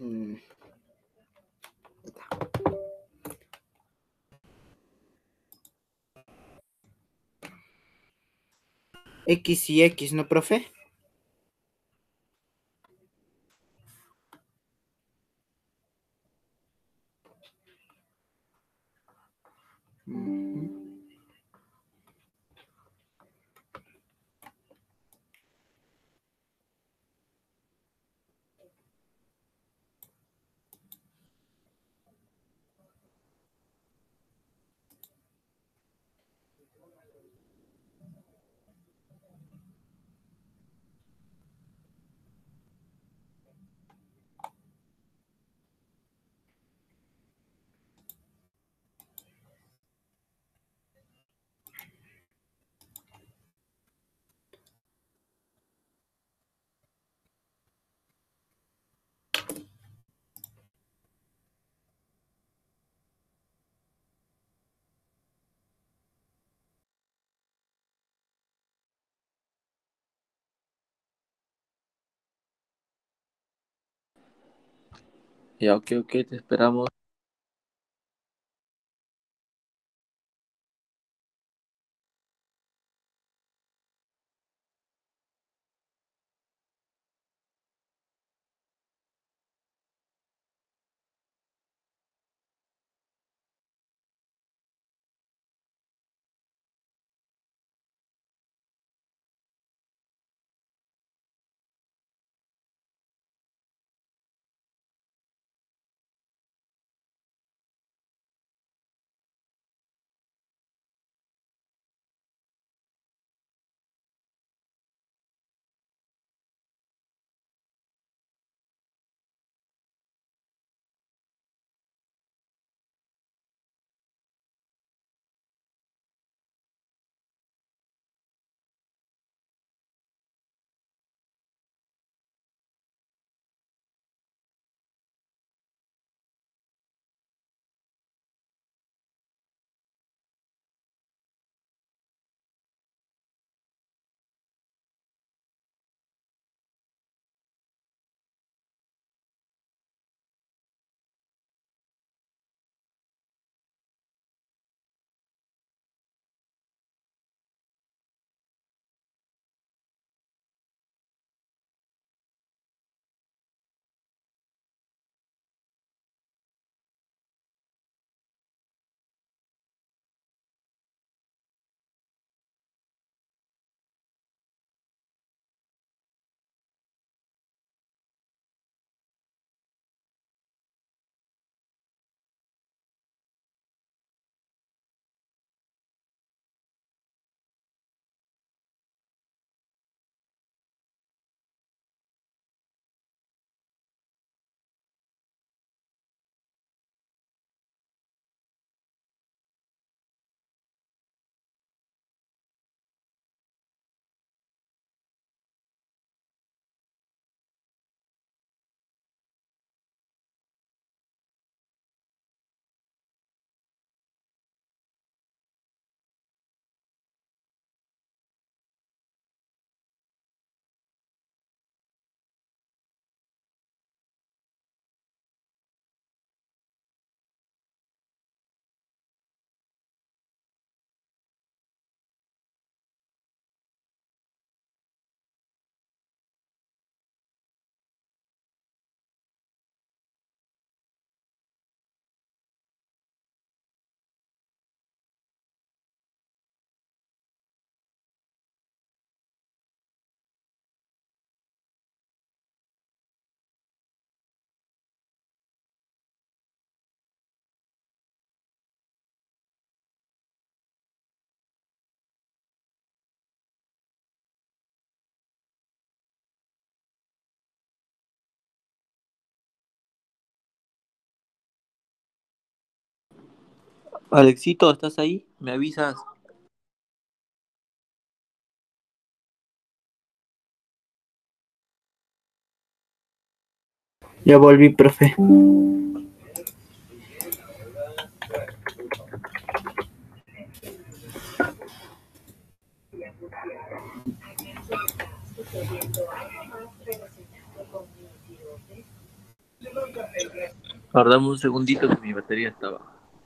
Mm. X y X, ¿no, profe? Ya, ok, ok, te esperamos. Alexito, ¿estás ahí? ¿Me avisas? Ya volví, profe. Tardamos un segundito que mi batería estaba.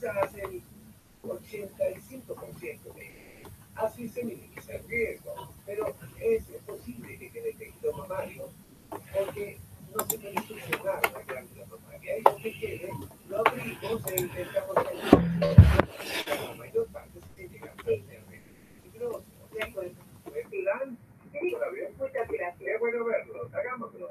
quizás el 85% de ellos. Así se minimiza el riesgo, pero es posible que quede tejido mamario porque no se puede solucionar la glándula mamaria. Y lo que quede, lo abrimos e intentamos que la mayor parte se llega a perder. Pero, ¿es plan? Sí, muchas gracias. Es bueno verlo, hagámoslo.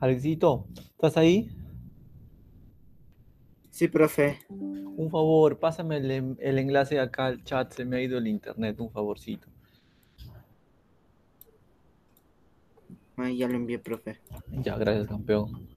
Alexito, ¿estás ahí? sí, profe. Un favor, pásame el, el enlace acá al chat, se me ha ido el internet, un favorcito. Ay, ya lo envié, profe. Ya, gracias, campeón.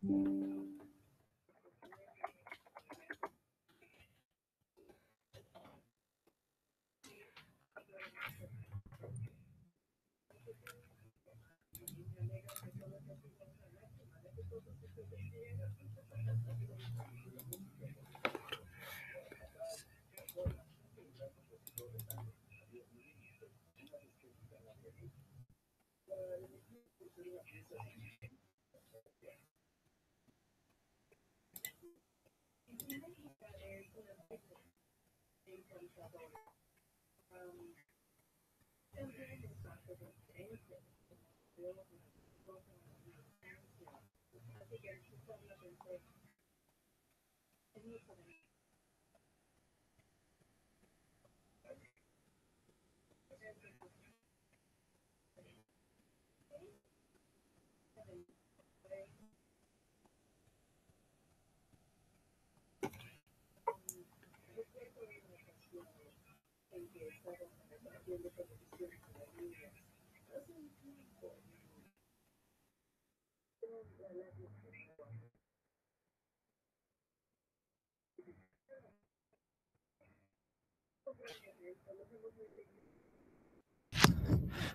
Gracias.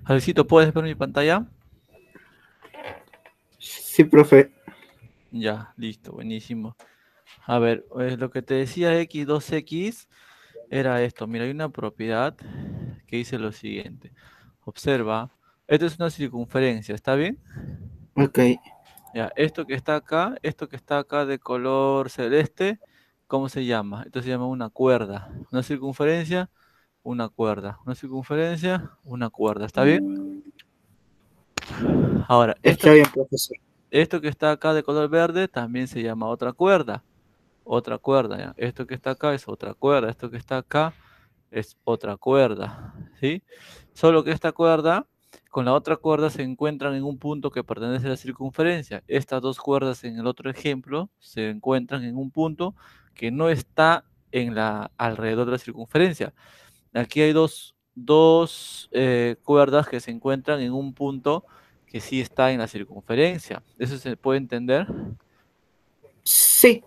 Javiercito, ¿puedes ver mi pantalla? Sí, profe. Ya, listo, buenísimo. A ver, eh, lo que te decía x2x era esto. Mira, hay una propiedad que dice lo siguiente. Observa, esto es una circunferencia, ¿está bien? Ok. Ya, esto que está acá, esto que está acá de color celeste, ¿cómo se llama? Esto se llama una cuerda. Una circunferencia, una cuerda. Una circunferencia, una cuerda. ¿Está bien? Ahora, esto, Está bien, profesor. esto que está acá de color verde también se llama otra cuerda. Otra cuerda, ¿ya? Esto que está acá es otra cuerda. Esto que está acá es otra cuerda, ¿sí? Solo que esta cuerda con la otra cuerda se encuentran en un punto que pertenece a la circunferencia. Estas dos cuerdas en el otro ejemplo se encuentran en un punto que no está en la, alrededor de la circunferencia. Aquí hay dos, dos eh, cuerdas que se encuentran en un punto que sí está en la circunferencia. ¿Eso se puede entender? Sí.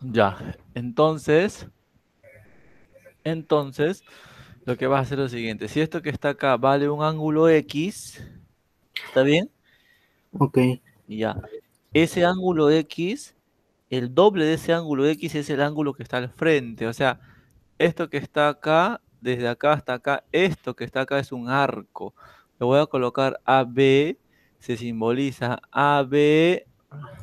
Ya, entonces, entonces, lo que vas a hacer es lo siguiente. Si esto que está acá vale un ángulo X, ¿está bien? Ok. Ya. Ese ángulo X, el doble de ese ángulo X es el ángulo que está al frente. O sea, esto que está acá, desde acá hasta acá, esto que está acá es un arco. Le voy a colocar AB, se simboliza AB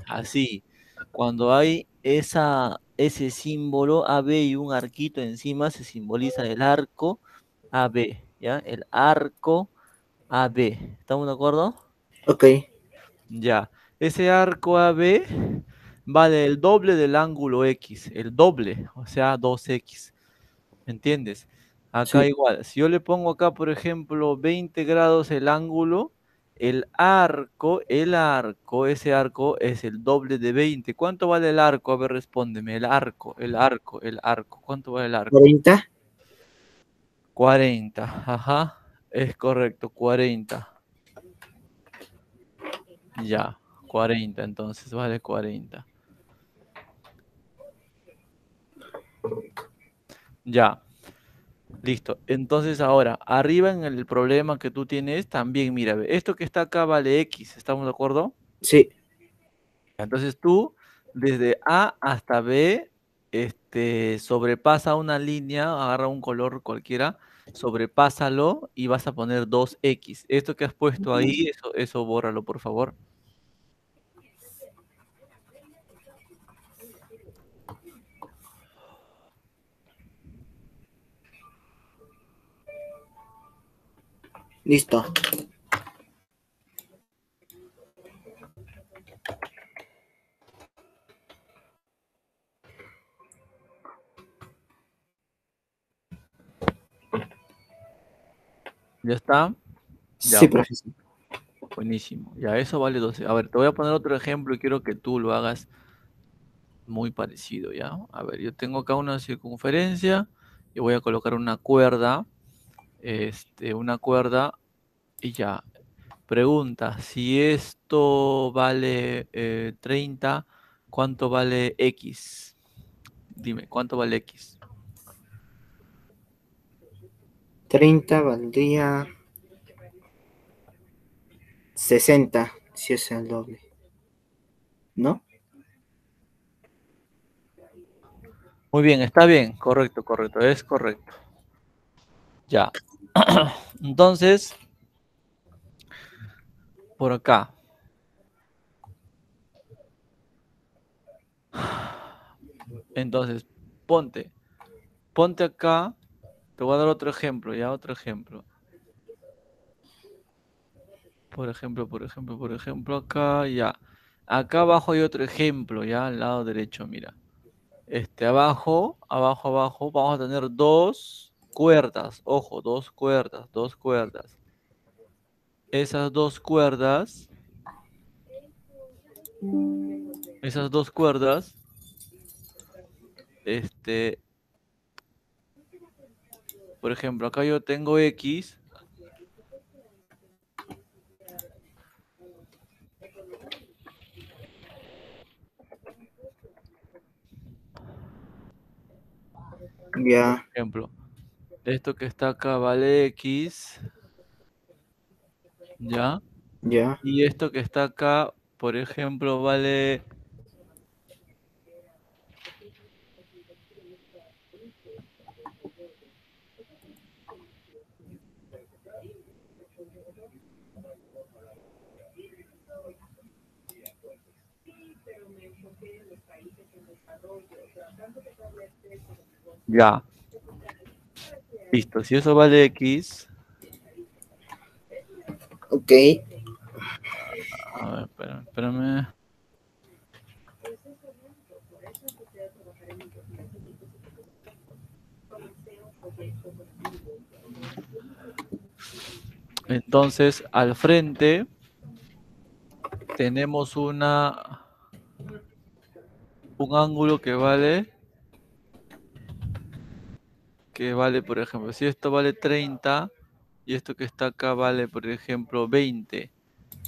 así. Cuando hay esa, ese símbolo AB y un arquito encima, se simboliza el arco AB, ¿ya? El arco AB. ¿Estamos de acuerdo? Ok. Ya. Ese arco AB vale el doble del ángulo X, el doble, o sea, 2X. ¿Entiendes? Acá Sí. igual, si yo le pongo acá, por ejemplo, 20 grados el ángulo, el arco, el arco, ese arco es el doble de 20. ¿Cuánto vale el arco? A ver, respóndeme. El arco, el arco, el arco. ¿Cuánto vale el arco? 40. 40, ajá, es correcto, 40. Ya, 40, entonces vale 40. Ya, listo. Entonces ahora, arriba en el problema que tú tienes, también, mira, esto que está acá vale X, ¿estamos de acuerdo? Sí. Entonces tú, desde A hasta B, este, sobrepasa una línea, agarra un color cualquiera, sobrepásalo y vas a poner 2X. Esto que has puesto ahí, eso, eso bórralo, por favor. Listo. ¿Ya está? Ya, Sí, profesor. buenísimo. Ya, eso vale 12. A ver, te voy a poner otro ejemplo y quiero que tú lo hagas muy parecido, ¿ya? A ver, yo tengo acá una circunferencia y voy a colocar una cuerda, este, una cuerda y ya. Pregunta, si esto vale eh, 30, ¿cuánto vale X? Dime, ¿cuánto vale X? 30 valdría 60, si es el doble. ¿No? Muy bien, está bien, correcto, correcto, es correcto. Ya. Entonces, por acá. Entonces, ponte. ponte acá, te voy a dar otro ejemplo, ya, otro ejemplo. Por ejemplo, por ejemplo, por ejemplo, acá, ya. Acá abajo hay otro ejemplo, ya, al lado derecho, mira. Este, abajo, abajo, abajo, vamos a tener dos cuerdas, ojo, dos cuerdas, dos cuerdas. Esas dos cuerdas, esas dos cuerdas, este, por ejemplo, acá yo tengo X. Ya, Por ejemplo, esto que está acá vale X. ¿Ya? ya, Y esto que está acá, por ejemplo, vale... Ya. Listo, si eso vale X, ok, a ver, espérame, espérame. Entonces, al frente tenemos una un ángulo que vale que vale, por ejemplo, si esto vale 30 y esto que está acá vale, por ejemplo, 20,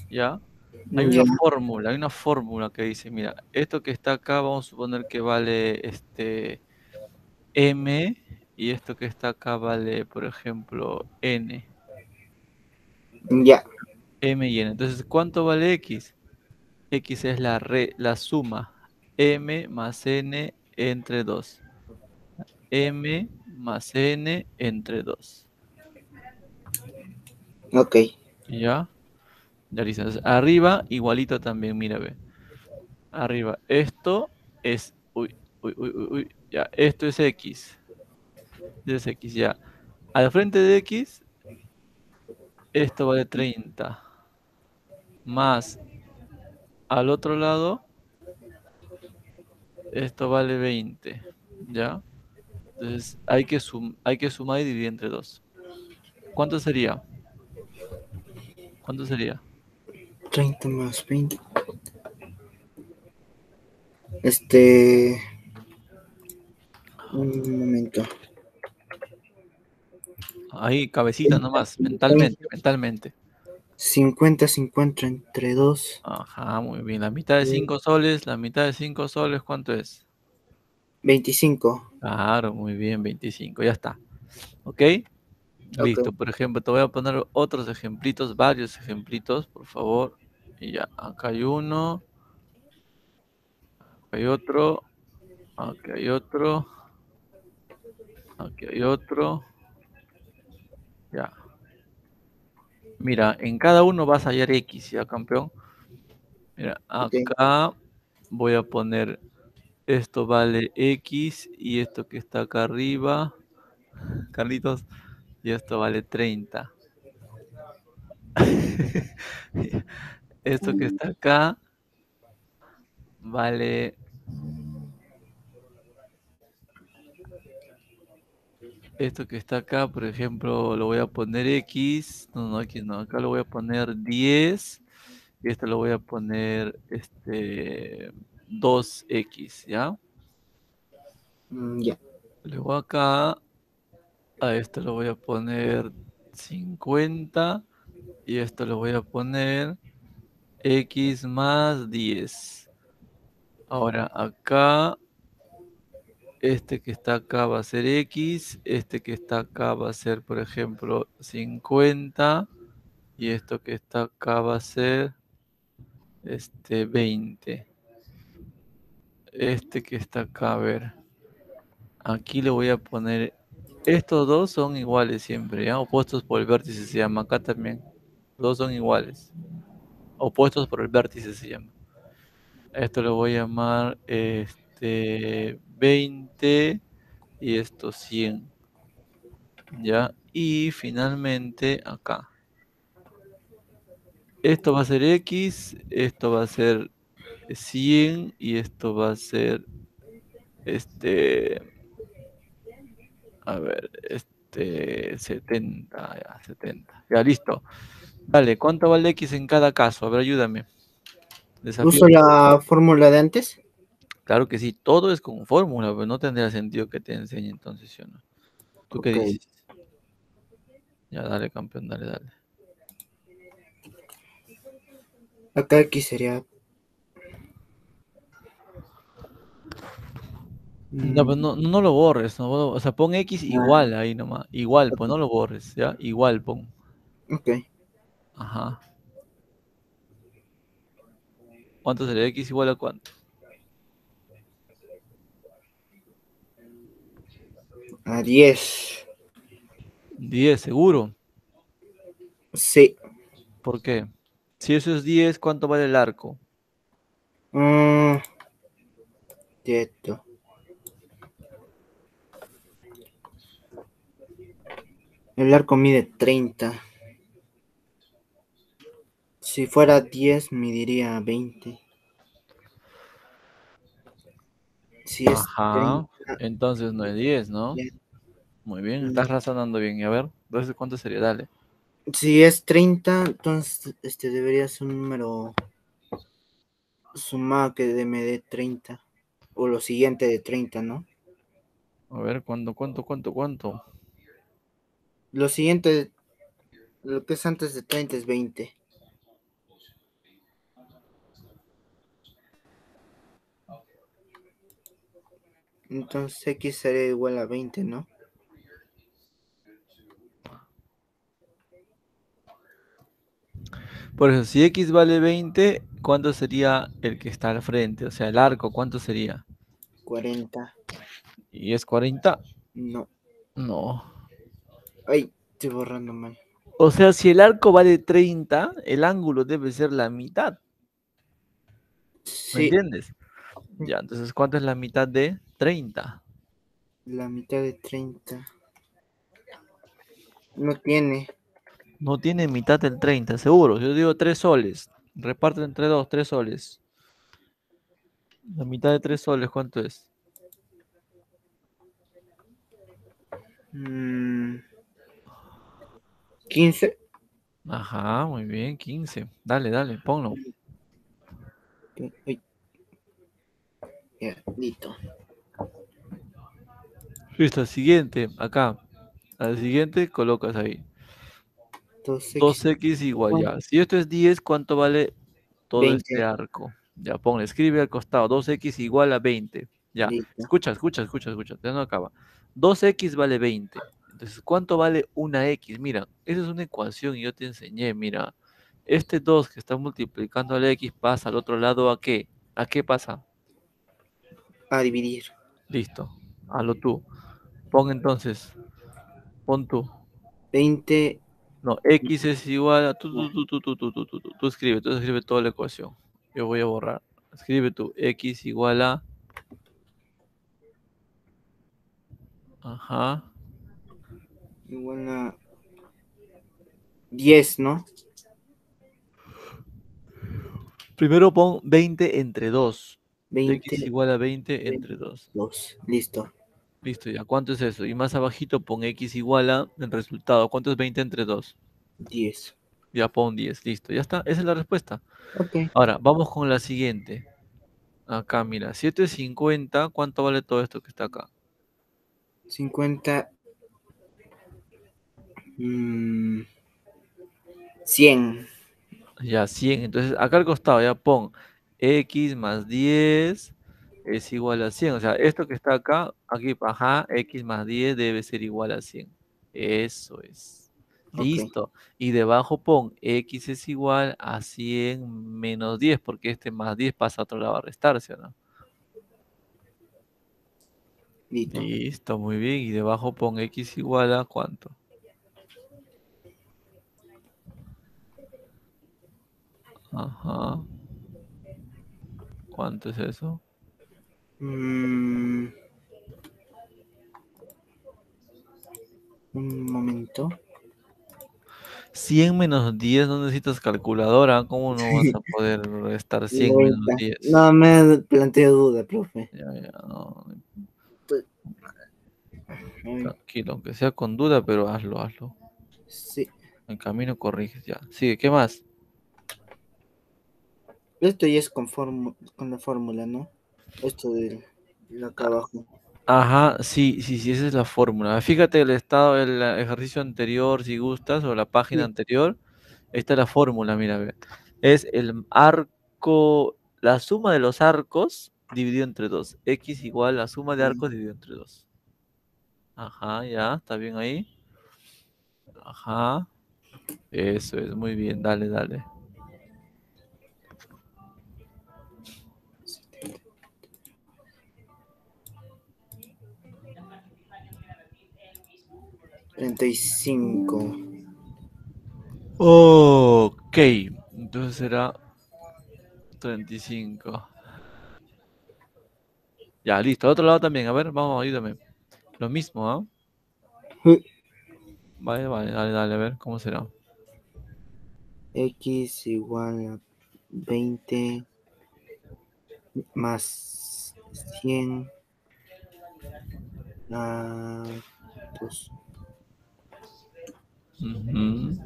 ¿ya? Hay una fórmula, hay una fórmula que dice, mira, esto que está acá vamos a suponer que vale este m y esto que está acá vale, por ejemplo, n, ya, m y n. Entonces, ¿cuánto vale x? x es la re- la suma m más n entre 2. m más n entre 2. Ok, ¿Ya? Ya. Entonces, arriba, igualito también, mira, ve. Arriba, esto es. Uy, uy, uy, uy. Ya, esto es X. Es X, ya. Al frente de X, esto vale 30. Más al otro lado, esto vale 20. ¿Ya? Entonces, hay que, sum- hay que sumar y dividir entre 2. ¿Cuánto sería? ¿Cuánto sería? 30 más 20. Este. Un momento. Ahí, cabecita nomás, mentalmente, mentalmente. 50, 50 entre 2. Ajá, muy bien. La mitad de 5 soles, la mitad de 5 soles, ¿cuánto es? 25. Claro, muy bien, 25, ya está. ¿Ok? Listo, por ejemplo, te voy a poner otros ejemplitos, varios ejemplitos, por favor. Y ya, acá hay uno. Acá hay otro. Aquí hay otro. Aquí hay otro. Ya. Mira, en cada uno vas a hallar X, ¿ya, campeón? Mira, acá voy a poner esto vale X y esto que está acá arriba, Carlitos, y esto vale 30. esto que está acá vale esto que está acá, por ejemplo, lo voy a poner X, no, no, X no, acá lo voy a poner 10 y esto lo voy a poner este 2X, ¿ya? Mm, ya. Luego acá a esto lo voy a poner 50 y esto lo voy a poner X más 10. Ahora acá este que está acá va a ser X, este que está acá va a ser, por ejemplo, 50 y esto que está acá va a ser este 20. Este que está acá, a ver. Aquí le voy a poner estos dos son iguales siempre, ¿ya? Opuestos por el vértice se llama. Acá también. Dos son iguales. Opuestos por el vértice se llama. Esto lo voy a llamar este 20 y esto 100. ¿Ya? Y finalmente acá. Esto va a ser X, esto va a ser 100 y esto va a ser este a ver, este 70, ya, 70. Ya listo. Dale, ¿cuánto vale X en cada caso? A ver, ayúdame. Desafío. ¿Uso la fórmula de antes? Claro que sí, todo es con fórmula, pero no tendría sentido que te enseñe entonces, ¿sí o no? ¿Tú qué dices? Ya, dale, campeón, dale, dale. Acá X sería. No, pero Mm, no, no lo borres, no, o sea, pon X igual ahí nomás, igual, pues no lo borres, ¿ya? Igual pon, Ok. ajá. ¿Cuánto sería X igual a cuánto? A 10. 10, seguro. Sí. ¿Por qué? Si eso es 10, ¿cuánto vale el arco? Mm, Cierto. El arco mide 30. Si fuera 10, mediría 20. Si es Ajá, 30, entonces no es 10, ¿no? Ya. Muy bien, estás razonando bien. Y a ver, entonces, ¿cuánto sería? Dale. si es 30, entonces este debería ser un número sumado que de- me dé 30. O lo siguiente de 30, ¿no? A ver, ¿cuánto, cuánto, cuánto, cuánto? Lo siguiente, lo que es antes de 30 es 20. Entonces X sería igual a 20, ¿no? Por eso, si X vale 20, ¿cuánto sería el que está al frente? O sea, el arco, ¿cuánto sería? 40. ¿Y es 40? No. No. Ay, estoy borrando mal. O sea, si el arco vale 30, el ángulo debe ser la mitad. ¿Me Sí, entiendes? Ya, entonces, ¿cuánto es la mitad de 30? la mitad de 30. No tiene. No tiene mitad del 30, seguro. Yo digo 3 soles. Reparten entre 2, 3 soles. La mitad de 3 soles, ¿cuánto es? Mm, 15. Ajá, muy bien, 15. Dale, dale, ponlo. Ya, listo. Listo, siguiente, acá. Al siguiente colocas ahí. 2X. 2x igual ya. Si esto es 10, ¿cuánto vale todo 20. este arco? Ya, pon, escribe al costado. 2x igual a 20. Ya, Listo. escucha, escucha, escucha, escucha. Ya no acaba. 2x vale 20. Entonces, ¿cuánto vale una x? Mira, esa es una ecuación y yo te enseñé. Mira, este 2 que está multiplicando al x pasa al otro lado a qué? ¿A qué pasa? A dividir. Listo. Hazlo tú. Pon entonces. Pon tú. 20. No, x es igual a... Tú, tú, tú, tú, tú, tú, tú, tú, tú, tú escribe, tú escribe toda la ecuación. Yo voy a borrar. Escribe tú, x igual a... Ajá. Igual a 10, ¿no? Primero pon 20 entre 2. x 20. igual a 20 entre 2. 2. Listo. Listo, ya. ¿Cuánto es eso? Y más abajito pon x igual a el resultado. ¿Cuánto es 20 entre 2? 10. Ya pon 10. Listo, ya está. Esa es la respuesta. Ok. Ahora, vamos con la siguiente. Acá, mira. 7 es 50. ¿Cuánto vale todo esto que está acá? 50. Mm, 100. Ya, 100. Entonces, acá al costado ya pon x más 10 es igual a 100. O sea, esto que está acá, aquí, ajá, x más 10 debe ser igual a 100. Eso es. Listo. Y debajo pon x es igual a 100 menos 10, porque este más 10 pasa a otro lado a restarse, ¿o ¿no? Listo. Listo, muy bien. Y debajo pon x igual a cuánto? Ajá. ¿Cuánto es eso? Mm, Un momento. 100 menos 10 no necesitas calculadora. ¿Cómo no vas a poder restar 100 menos 10? No me planteo duda, profe. Ya, ya, no, Ay, tranquilo, aunque sea con duda, pero hazlo, hazlo. Sí. En camino corriges ya. Sigue, ¿qué más? Esto ya es con, la fórmula, ¿no? Esto de acá abajo. Ajá, sí, sí, sí, esa es la fórmula. Fíjate el estado del ejercicio anterior, si gustas, o la página Sí. anterior. Esta es la fórmula, mira. Es el arco, la suma de los arcos dividido entre 2. X igual la suma de arcos dividido entre 2. Ajá, ya, ¿está bien ahí? Ajá. Eso es, muy bien, dale, dale. Treinta y cinco. Ok, entonces será 35. Ya, listo. Al otro lado también. A ver, vamos, ayúdame. Lo mismo, ¿ah? Sí. Vale, vale, dale, dale, a ver, ¿cómo será? X igual a 20 más 100 a 2. Ujú.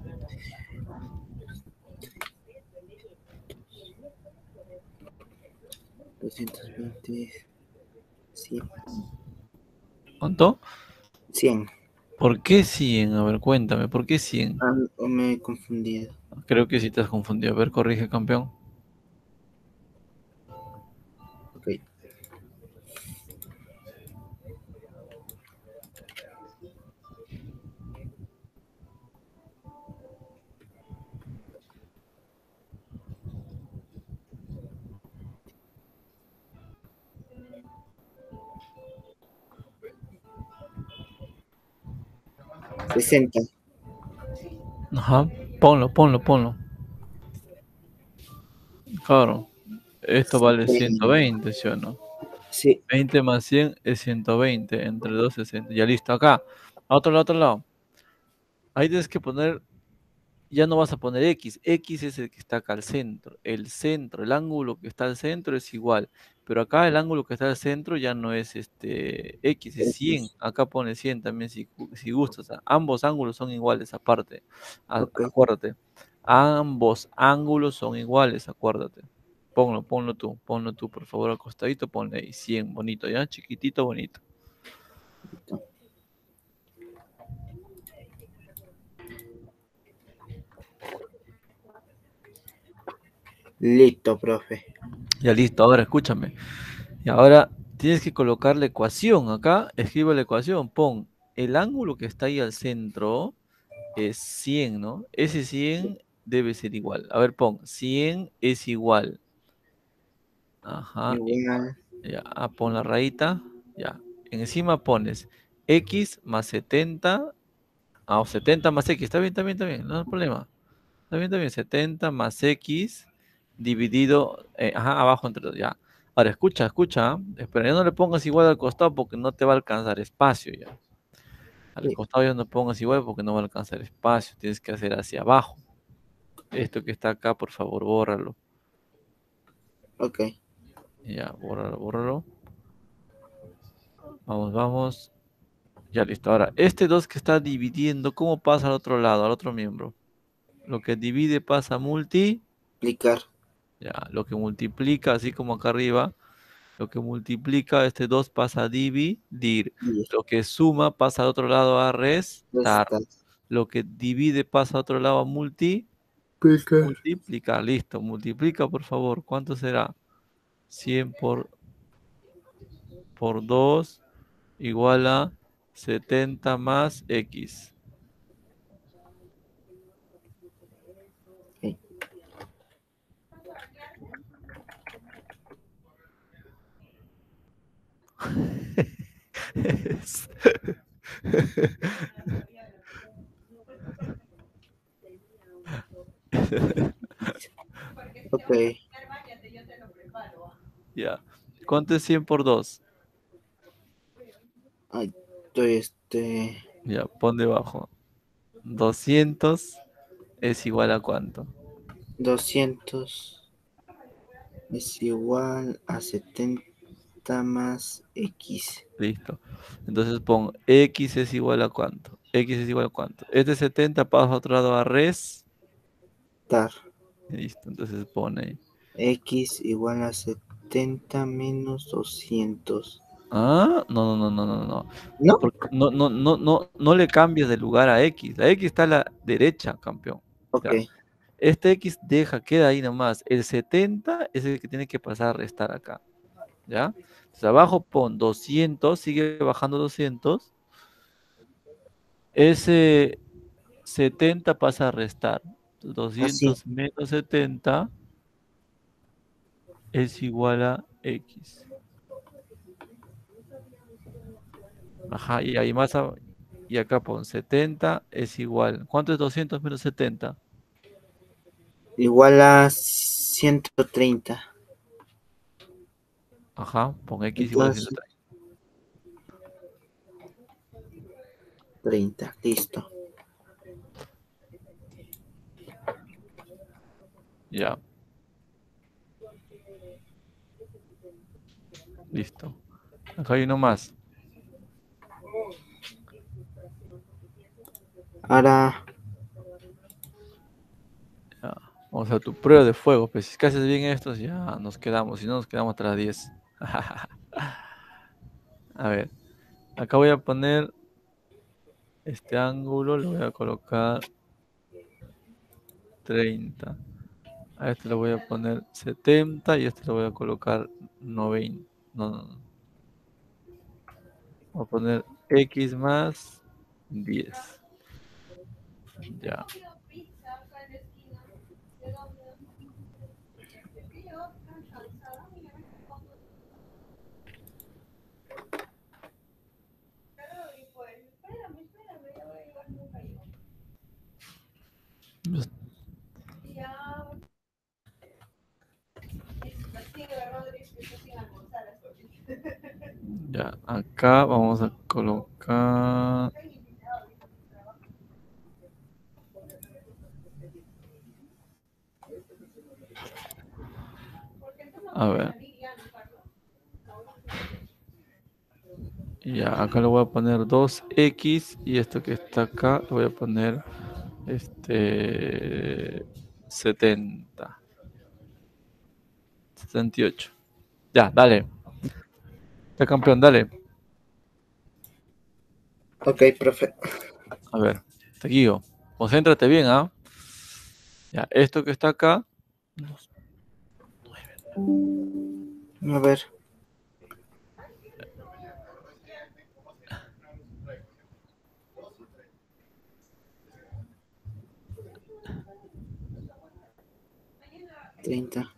doscientos veinte 100. ¿Cuánto? 100. ¿Por qué 100? A ver, cuéntame, ¿por qué 100? Ah, me he confundido. Creo que sí te has confundido. A ver, corrige, campeón. Sesenta. Ajá, ponlo, ponlo, ponlo. Claro, esto vale Sí. 120, ¿sí o no? Sí, 20 más 100 es 120, entre 2 60. Ya listo, acá. A otro lado, a otro lado. Ahí tienes que poner, ya no vas a poner X. X es el que está acá al centro. El centro, el ángulo que está al centro es igual. Pero acá el ángulo que está al centro ya no es este X, es 100. Acá pone 100 también si, si gustas. Ambos ángulos son iguales aparte. A-. Acuérdate. Ambos ángulos son iguales, acuérdate. Ponlo, ponlo tú, ponlo tú, por favor, al costadito, ponle ahí 100, bonito, ¿ya? Chiquitito, bonito. listo, profe. Ya listo, ahora escúchame. Y ahora tienes que colocar la ecuación acá, escribe la ecuación, pon el ángulo que está ahí al centro es 100, ¿no? Ese 100 debe ser igual. A ver, pon 100 es igual. Ajá, Igual. Ya, ah, pon la rayita, ya. Encima pones x más 70, ah, o 70 más x, está bien, está bien, está bien, no hay problema. Está bien, está bien, 70 más x dividido, eh, ajá, abajo entre dos, ya. Ahora, escucha, escucha, ¿ah? espera, ya no le pongas igual al costado porque no te va a alcanzar espacio ya. Al Sí. costado ya no pongas igual porque no va a alcanzar espacio, tienes que hacer hacia abajo. Esto que está acá, por favor, bórralo. Ok. Ya, bórralo, bórralo. Vamos, vamos. Ya listo. Ahora, este 2 que está dividiendo, ¿cómo pasa al otro lado, al otro miembro? Lo que divide pasa a multi. Ya, lo que multiplica, así como acá arriba. Lo que multiplica, este 2 pasa a dividir. Lo que suma pasa al otro lado a restar. Lo que divide pasa a otro lado a multi. Multiplicar, listo. Multiplica, por favor. ¿Cuánto será? 100 por, por 2 igual a 70 más X. Ok. Ya. ¿Cuánto es 100 por 2? Ay, este. Ya, pon debajo. 200 es igual a cuánto? 200 es igual a 70 más X. Listo. Entonces pon x es igual a cuánto. x es igual a cuánto. Este 70 pasa a otro lado a res. Tar. Listo. Entonces pone. X igual a 70 menos 200. Ah, no, no, no, no, no, no. ¿No? Porque no, no, no, no, no le cambies de lugar a x. La x está a la derecha, campeón. Ok. Ya. Este x deja, queda ahí nomás. El 70 es el que tiene que pasar a restar acá. ¿Ya? Entonces abajo pon 200, sigue bajando 200. Ese 70 pasa a restar. 200 menos 70 es igual a x. Ajá, y ahí más a- y acá pon 70 es igual. ¿Cuánto es 200 menos 70? Igual a 130. Ajá, pon x igual a Entonces- 130. 30. Listo. Ya. Listo. Acá hay uno más. Ahora, Vamos a tu prueba de fuego. Pues si es que haces bien estos, ya nos quedamos. Si no, nos quedamos las 10. a ver. Acá voy a poner este ángulo. Le voy a colocar 30. A este le voy a poner 70 y a este le voy a colocar 90. No, no, no. Voy a poner X más 10. Ya. Ya, acá vamos a colocar. A ver. Ya, acá le voy a poner 2x y esto que está acá le voy a poner este 70. 78. Ya, dale. Ya campeón, dale. Ok, profe. A ver, te guío. Concéntrate bien, ¿ah? Ya, esto que está acá. A ver. Treinta.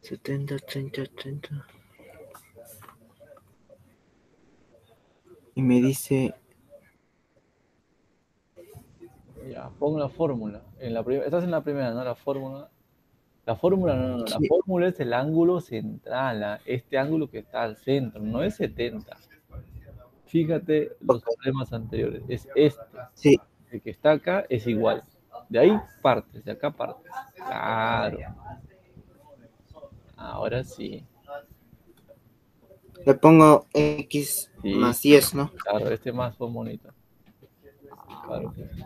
Setenta, treinta, treinta. Y me dice, Ya, pon la fórmula. En la Estás en la primera, ¿no? La fórmula. La fórmula, no, no, no. La Sí. fórmula es el ángulo central, ¿ah? este ángulo que está al centro, no es 70. Fíjate los problemas anteriores. Es este. sí, El que está acá es igual. De ahí partes, de acá partes. Claro. Ahora sí. Le pongo X Sí. más 10, ¿no? Claro, este más fue bonito. Claro que sí.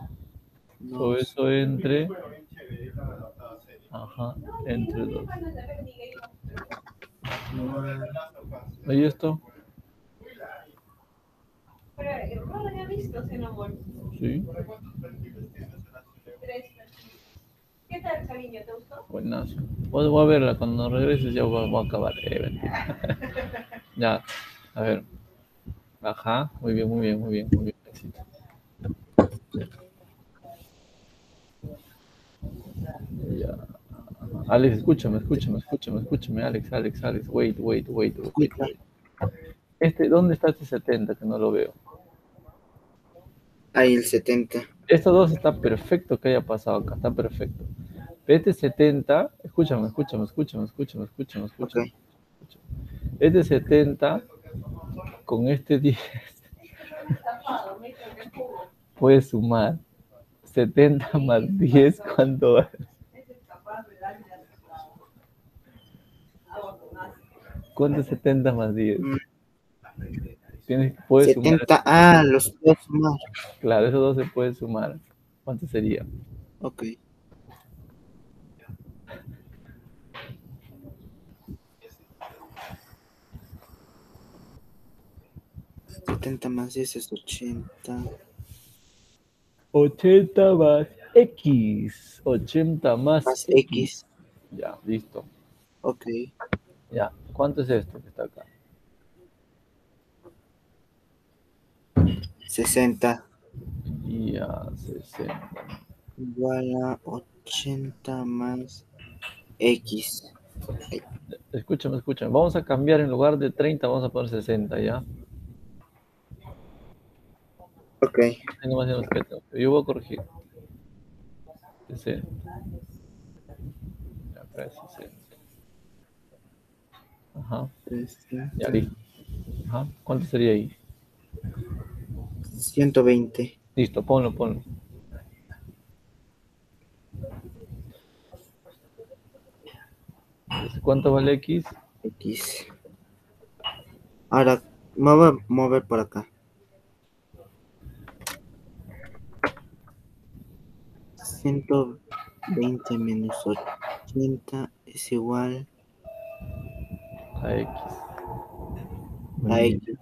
No, Todo eso entre. Ajá, entre dos. ¿Y esto? Sí, ¿Qué tal, cariño? ¿Te gustó? buenazo. Voy, voy a verla cuando regreses, ya voy, voy a acabar. Eh, ya, a ver. Ajá, muy bien, muy bien, muy bien, muy bien. Ya. Alex, escúchame, escúchame, escúchame, escúchame, Alex, Alex, Alex, wait, wait, wait, wait, wait. Este, ¿dónde está este 70 que no lo veo? Ahí el 70. Estos dos está perfecto que haya pasado acá, está perfecto. Este 70, escúchame, escúchame, escúchame, escúchame, escúchame, escúchame. Este 70 con este 10 Puedes sumar 70 más 10, ¿cuánto es? ¿Cuánto es 70 más 10? Mm. Tienes, puedes sumar, 70. Ah, los puedo sumar. claro, esos dos se pueden sumar. ¿Cuánto sería? Ok. Setenta más 10 es 80. 80 más X. 80 más, Más X. Ya, listo. Ok. Ya, ¿cuánto es esto que está acá? 60 Ya, 60. igual a 80 más X. Escúchame, escúchame. Vamos a cambiar en lugar de 30, vamos a poner 60, ¿ya? Ok. Nomás ya nos queda. Yo voy a corregir. 60. Ya, acá es 60. Ajá, 60, ya listo. Ajá, ¿cuánto sería ahí? 120. Listo, ponlo, ponlo. ¿Cuánto vale X? X. Ahora me voy a mover por acá. Ciento veinte menos ochenta es igual A X. Muy a bien, X,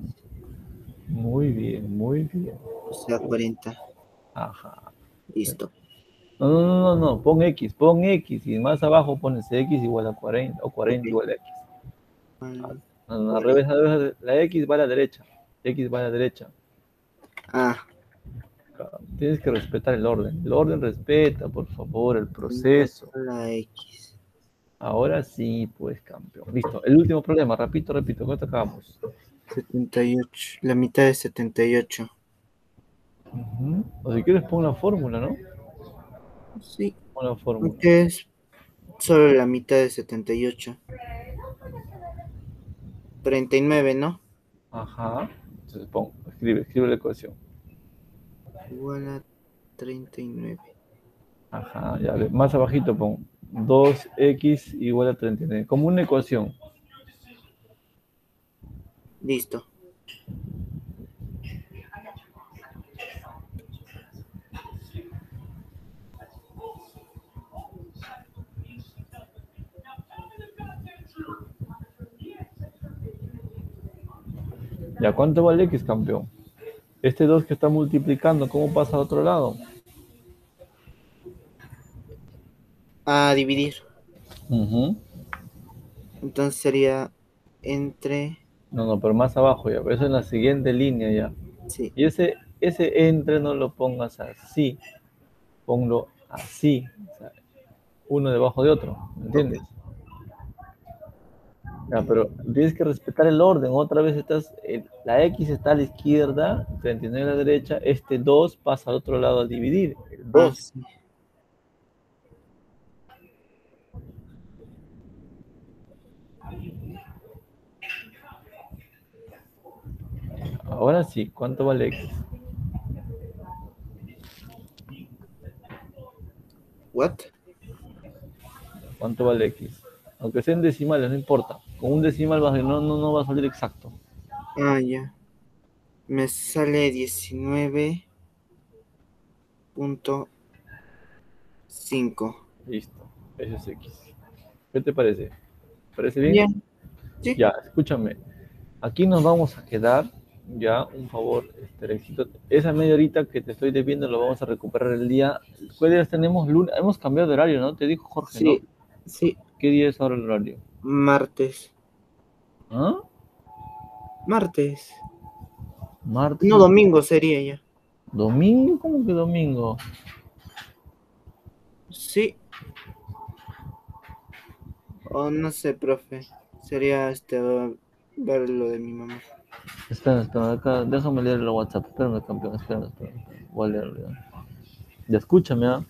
Muy bien, muy bien. o sea, 40. Ajá. Listo. No, no, no, no, no, pon X, pon X y más abajo pones X igual a 40 o 40 Ok. igual a X. No, no, al revés, al revés, la X va a la derecha. X va a la derecha. Ah, Tienes que respetar el orden. El orden respeta, por favor, el proceso. la X. Ahora sí, pues, campeón. Listo. El último problema, repito, repito, ¿cuánto acabamos? 78. La mitad de 78. Ujú. O si quieres, pon la fórmula, ¿no? Sí, Pon la fórmula. es solo la mitad de 78. 39, ¿no? Ajá. Entonces pon, escribe, escribe la ecuación. Igual a 39. Ajá, ya, más abajito pon 2x igual a 39. Como una ecuación. Listo. ¿Ya cuánto vale x, campeón? Este 2 que está multiplicando, ¿cómo pasa al otro lado? A dividir. Entonces sería entre. No, no, pero más abajo ya. Pero eso en la siguiente línea ya. Sí, Y ese, ese entre no lo pongas así. Ponlo así. o sea, uno debajo de otro. ¿Me entiendes? Ya, pero tienes que respetar el orden. Otra vez estás, el- la X está a la izquierda, 39 a la derecha, este 2 pasa al otro lado a dividir. El Ah, 2. sí. Ahora sí, ¿cuánto vale X? What? ¿Cuánto vale X? Aunque sean decimales, no importa. Con un decimal vas a- no, no, no va a salir exacto. Ah, ya. Me sale 19.5. Listo, ese es X. ¿Qué te parece? ¿Parece bien? Ya. Sí. Ya, escúchame. Aquí nos vamos a quedar. Ya, un favor, este, Alexito. Esa media horita que te estoy debiendo lo vamos a recuperar el día. ¿Qué días tenemos? Lunes. Hemos cambiado de horario, ¿no? Te dijo Jorge, Sí, ¿no? sí. ¿Qué día es ahora el horario? Martes. ¿Ah? Martes. Martes. No, domingo sería ya. ¿Domingo? ¿Cómo que domingo? Sí. O no sé, profe. Sería este ver lo de mi mamá. Espera, espera, acá, déjame leer el WhatsApp. Espérame, campeón, espérame, espérame. Voy a leerlo ya. Ya escúchame, ¿ah?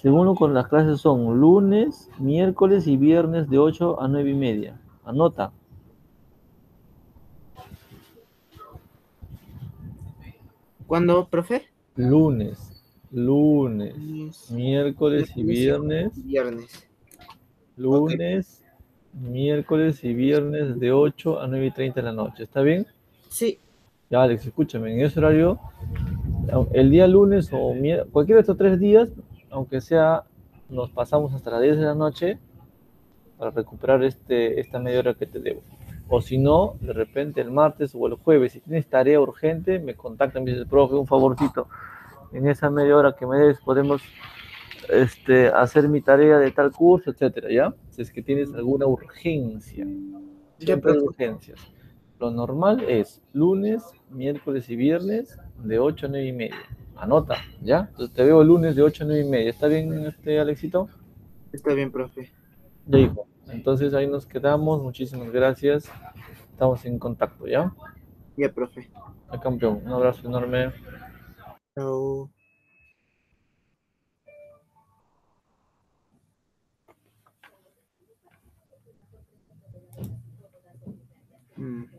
Según con las clases son lunes, miércoles y viernes de 8 a 9 y media. Anota. ¿Cuándo, profe? Lunes, lunes, Lunes, miércoles y viernes, Viernes. lunes, miércoles y viernes de 8 a 9 y 30 de la noche. ¿Está bien? Sí, Ya, Alex, escúchame, en ese horario, el día lunes o cualquiera de estos tres días, aunque sea, nos pasamos hasta las 10 de la noche para recuperar este, esta media hora que te debo. O si no, de repente el martes o el jueves, si tienes tarea urgente, me contactan, me dices, profe, un favorcito. En esa media hora que me des, podemos este, hacer mi tarea de tal curso, etcétera, ¿ya? Si es que tienes alguna urgencia. Siempre hay urgencias. Lo normal es lunes, miércoles y viernes de 8 a 9 y media anota, ¿ya? Te veo el lunes de 8 a 9 y media. ¿Está bien, este, Alexito? Está bien, profe. Ya, hijo. Entonces ahí nos quedamos. Muchísimas gracias. Estamos en contacto, ¿ya? Ya, profe. El campeón, un abrazo enorme. Chao. Mm.